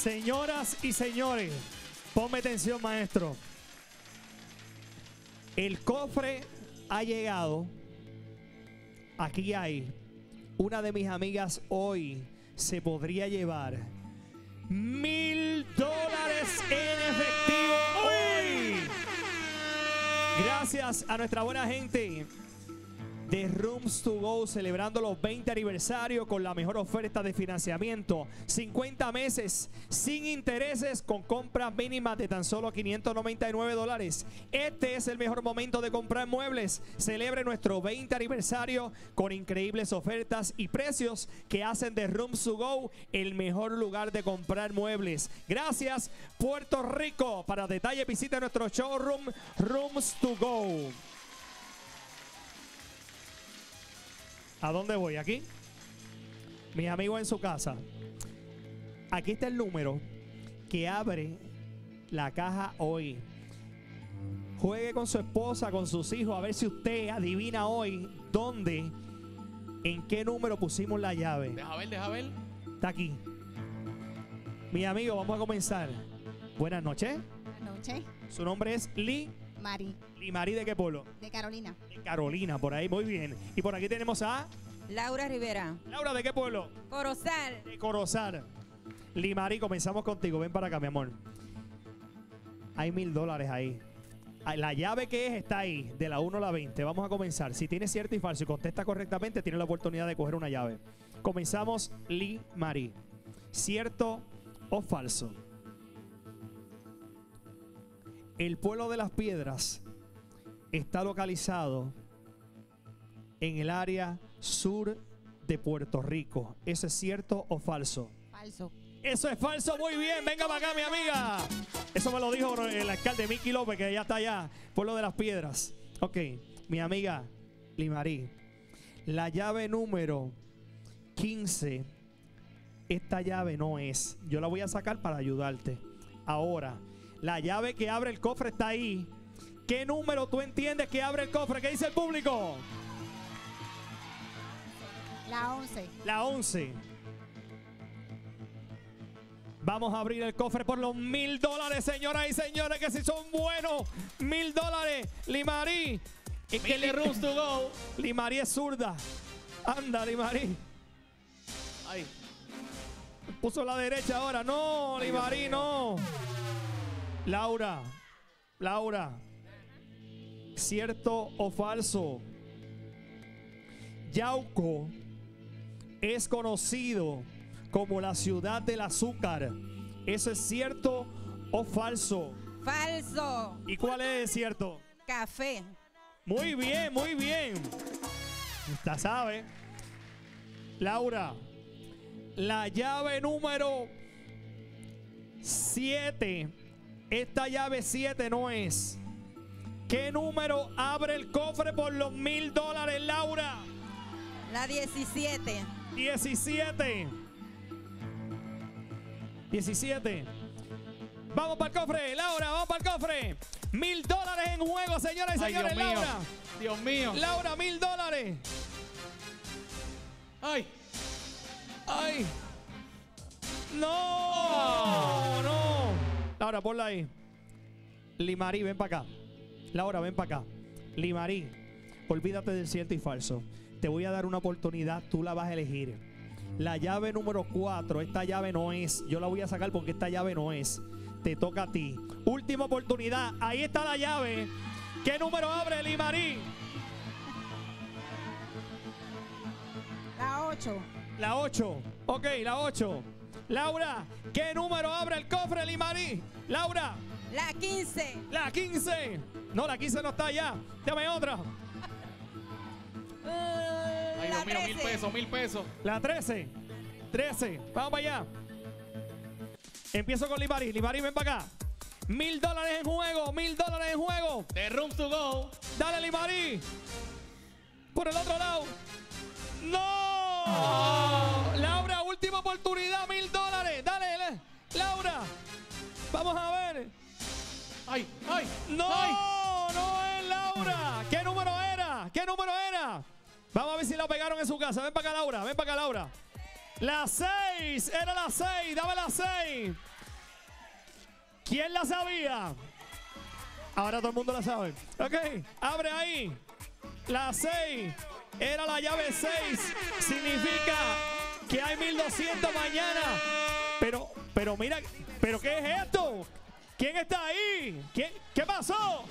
Señoras y señores, ponme atención, maestro. El cofre ha llegado. Aquí hay. Una de mis amigas hoy se podría llevar mil dólares en efectivo hoy. Gracias a nuestra buena gente de Rooms to Go celebrando los 20 aniversarios con la mejor oferta de financiamiento. 50 meses sin intereses con compras mínimas de tan solo 599 dólares. Este es el mejor momento de comprar muebles. Celebre nuestro 20 aniversario con increíbles ofertas y precios que hacen de Rooms to Go el mejor lugar de comprar muebles. Gracias Puerto Rico. Para detalle visita nuestro showroom Rooms to Go. ¿A dónde voy? ¿Aquí? Mis amigos en su casa. Aquí está el número que abre la caja hoy. Juegue con su esposa, con sus hijos, a ver si usted adivina hoy dónde, en qué número pusimos la llave. Deja ver, deja ver. Está aquí. Mi amigo, vamos a comenzar. Buenas noches. Buenas noches. Su nombre es Lee. Mari, Lee Marí de qué pueblo? de Carolina. De Carolina, por ahí, muy bien. Y por aquí tenemos a Laura Rivera. Laura de qué pueblo? Corozal. de Corozal. Limari, comenzamos contigo. Ven para acá, mi amor. Hay mil dólares ahí. Ah, La llave que es está ahí, de la 1 a la 20. Vamos a comenzar. Si tiene cierto y falso y contesta correctamente, tiene la oportunidad de coger una llave. Comenzamos, Lee Marí. ¿Cierto o falso? El pueblo de las piedras está localizado en el área sur de Puerto Rico. ¿Eso es cierto o falso? Falso. Eso es falso, muy bien. Venga para acá, mi amiga. Eso me lo dijo el alcalde Miki López, que ya está allá, Pueblo de las Piedras. Ok, mi amiga Limarí. La llave número 15, esta llave no es. Yo la voy a sacar para ayudarte. Ahora, la llave que abre el cofre está ahí. ¿Qué número tú entiendes que abre el cofre? ¿Qué dice el público? La 11. La 11. Vamos a abrir el cofre por los mil dólares, señoras y señores, que si son buenos, mil dólares. Limarí. Es que Mil rooms to go. Limarí es zurda. Anda, Limarí. Ay, Puso la derecha ahora. No, Limarí, no. Laura. Laura. ¿Cierto o falso? Yauco es conocido como la ciudad del azúcar. ¿Eso es cierto o falso? Falso. ¿Y cuál es cierto? Café. Muy bien, muy bien. Usted sabe. Laura, la llave número 7. Esta llave 7 no es. ¿Qué número abre el cofre por los mil dólares, Laura? La 17. 17. 17. Vamos para el cofre, Laura, vamos para el cofre. Mil dólares en juego, señoras y ay, señores. Dios mío. Laura, Dios mío. Laura, mil dólares. Ay, ¡Ay! ¡No! Laura, ponla ahí. Limarí, ven para acá. Laura, ven para acá. Limarí, olvídate del cierto y falso. Te voy a dar una oportunidad, tú la vas a elegir. La llave número 4, esta llave no es. Yo la voy a sacar porque esta llave no es. Te toca a ti. Última oportunidad. Ahí está la llave. ¿Qué número abre, Limarí? La 8. La 8. Ok, la 8. Laura, ¿qué número abre el cofre, Limarí? Laura, La 15. la 15. No, la 15 no está allá. Dame otra. ay, la Dios mío, mil 13. pesos, mil pesos. La 13. 13. Vamos para allá. Empiezo con Limarí. Limarí, ven para acá. Mil dólares en juego. Mil dólares en juego. The rooms to go. Dale, Limarí. Por el otro lado. ¡No! Laura, última oportunidad. Mil dólares. Dale, le- Laura. Vamos a ver. Ay, ay, ¡No! ay. ¡No es Laura! ¿Qué número era? ¿Qué número era? Vamos a ver si la pegaron en su casa. Ven para acá, Laura. Ven para acá, Laura. La 6. Era la 6. Dame la 6. ¿Quién la sabía? Ahora todo el mundo la sabe. Ok, abre ahí. La 6 era la llave 6. Significa que hay 1200 mañana. Pero, pero mira, pero ¿qué es esto? ¿Quién está ahí? ¿Quién, ¿Qué pasó?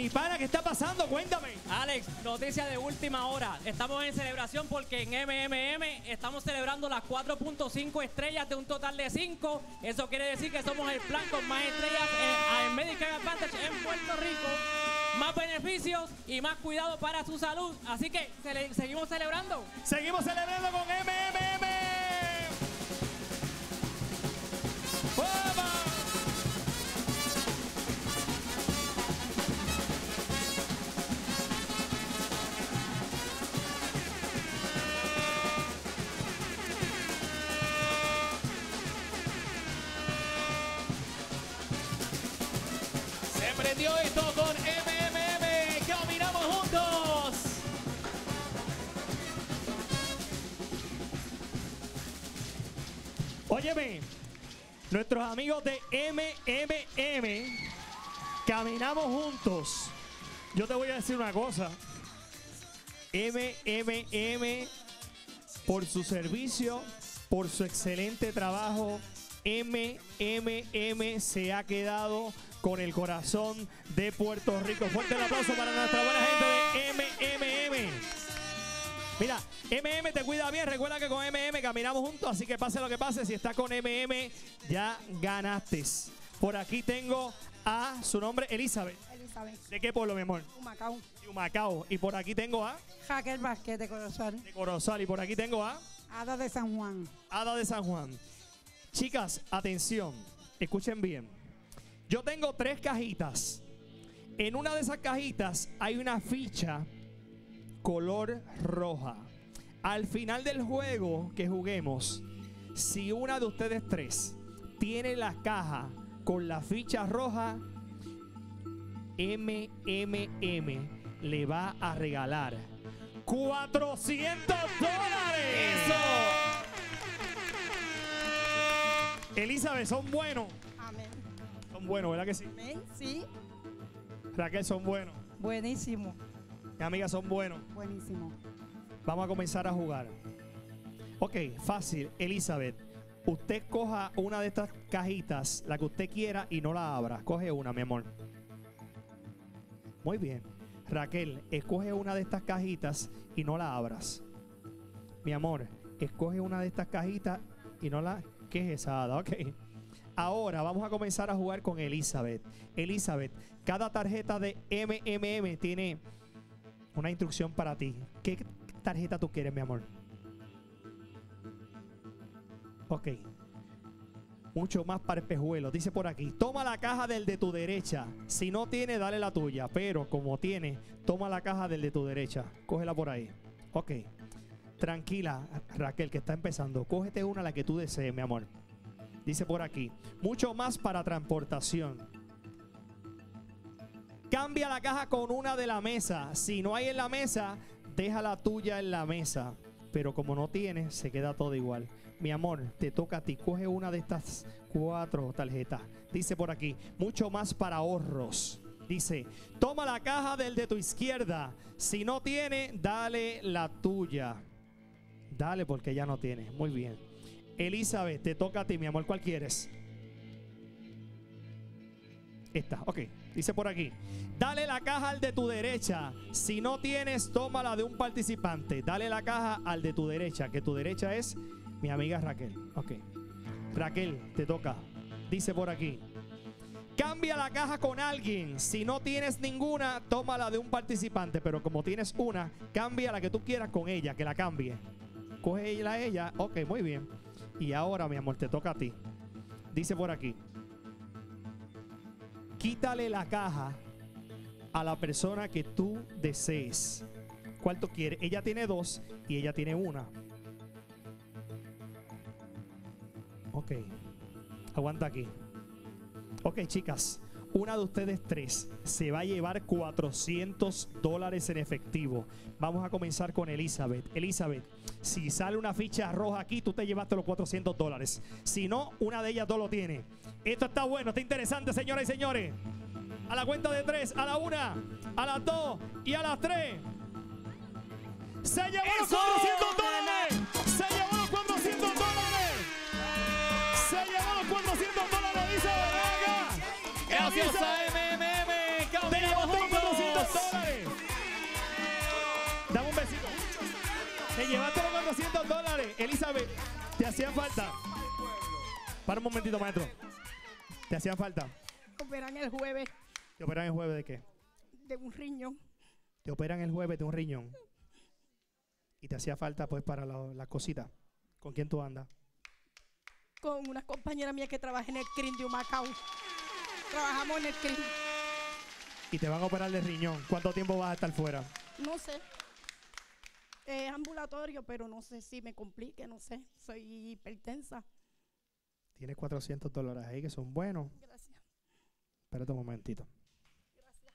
Mi pana, ¿qué está pasando? Cuéntame. Alex, noticia de última hora. Estamos en celebración porque en MMM estamos celebrando las 4.5 estrellas de un total de 5. Eso quiere decir que somos el plan con más estrellas en, en Medicare Advantage en Puerto Rico. Más beneficios y más cuidado para su salud. Así que seguimos celebrando. Seguimos celebrando con MMM. Prendió esto con MMM. Caminamos juntos. Óyeme, nuestros amigos de MMM caminamos juntos. Yo te voy a decir una cosa. MMM por su servicio, por su excelente trabajo, MMM se ha quedado con el corazón de Puerto Rico. Fuerte el aplauso para nuestra buena gente de MMM. Mira, MM te cuida bien. Recuerda que con MM caminamos juntos, así que pase lo que pase. Si estás con MM, ya ganaste. Por aquí tengo a su nombre, Elizabeth. Elizabeth. ¿De qué pueblo, mi amor? Humacao. De Humacao. Y por aquí tengo a Jaquel Vázquez de Corozal. de Corozal. Y por aquí tengo a Ada de San Juan. Ada de San Juan. Chicas, atención. Escuchen bien. Yo tengo tres cajitas. En una de esas cajitas hay una ficha color roja. Al final del juego que juguemos, si una de ustedes tres tiene la caja con la ficha roja, MMM le va a regalar 400 dólares. Elizabeth, son buenos. Son buenos, ¿verdad que sí? Amén. Sí. Raquel, son buenos. Buenísimo. Mis amigas son buenos. Buenísimo. Vamos a comenzar a jugar. Ok, fácil. Elizabeth, usted coja una de estas cajitas, la que usted quiera, y no la abra. Coge una, mi amor. Muy bien. Raquel, escoge una de estas cajitas y no la abras. Mi amor, escoge una de estas cajitas y no la... ¿Qué es esa, Ada? Ok. Ahora vamos a comenzar a jugar con Elizabeth. Elizabeth, cada tarjeta de MMM tiene una instrucción para ti. ¿Qué tarjeta tú quieres, mi amor? Ok. Mucho más para espejuelos. Dice por aquí, toma la caja del de tu derecha. Si no tiene, dale la tuya. Pero como tiene, toma la caja del de tu derecha. Cógela por ahí. Ok. Tranquila, Raquel, que está empezando. Cógete una la que tú desees, mi amor. Dice por aquí, mucho más para transportación. Cambia la caja con una de la mesa. Si no hay en la mesa, deja la tuya en la mesa. Pero como no tienes, se queda todo igual. Mi amor, te toca a ti. Coge una de estas cuatro tarjetas. Dice por aquí, mucho más para ahorros. Dice, toma la caja del de tu izquierda. Si no tiene, dale la tuya. Dale porque ya no tiene. Muy bien. Elizabeth, te toca a ti, mi amor. ¿Cuál quieres? Esta, ok. Dice por aquí. Dale la caja al de tu derecha. Si no tienes, tómala de un participante. Dale la caja al de tu derecha, que tu derecha es mi amiga Raquel. Ok. Raquel, te toca. Dice por aquí. Cambia la caja con alguien. Si no tienes ninguna, tómala de un participante. Pero como tienes una, cambia la que tú quieras con ella, que la cambie. coge ella ella. Ok, muy bien. Y ahora, mi amor, te toca a ti. Dice por aquí. Quítale la caja a la persona que tú desees. ¿Cuál tú quieres? Ella tiene dos y ella tiene una. Ok. Aguanta aquí. Ok, chicas. Una de ustedes tres se va a llevar 400 dólares en efectivo. Vamos a comenzar con Elizabeth. Elizabeth, si sale una ficha roja aquí, tú te llevaste los 400 dólares. Si no, una de ellas dos lo tiene. Esto está bueno, está interesante, señoras y señores. A la cuenta de tres, a la una, a las dos y a las tres. Se llevó los ¡Eso! 400 dólares. Dame un besito. Te llevaste los 400 dólares. Elizabeth, te hacían falta. Para un momentito, maestro. Te hacían falta. Operan el jueves ¿Te operan el jueves de qué? de un riñón. Te operan el jueves de un riñón. Y te hacía falta, pues, para la- las cositas. ¿Con quién tú andas? con una compañera mía que trabaja en el CRIM de Humacao. Trabajamos en el CRIM. Y te van a operar el riñón. ¿Cuánto tiempo vas a estar fuera? No sé. Es ambulatorio, pero no sé si me complique, no sé. Soy hipertensa. Tienes 400 dólares ahí que son buenos. Gracias. Espérate un momentito.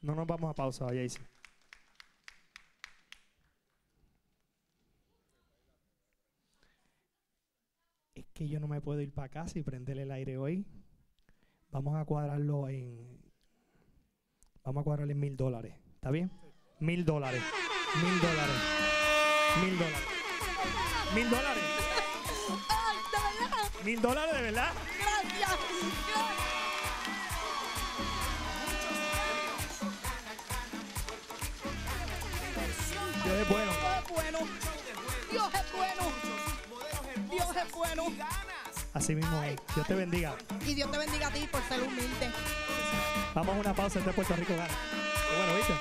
No nos vamos a pausa, Jaycee. Es que yo no me puedo ir para casa y prender el aire hoy. Vamos a cuadrarlo en. Vamos a cuadrarlo en mil dólares. ¿Está bien? Mil dólares. Mil dólares. Mil dólares. Mil dólares. ¡Ay, de verdad! Mil dólares, de verdad. ¡Gracias! Dios es bueno. Dios es bueno. Dios es bueno. Dios es bueno. Así mismo es. Dios te bendiga. Y Dios te bendiga a ti por ser humilde. Vamos a una pausa. Este Puerto Rico gana. Qué bueno, ¿viste?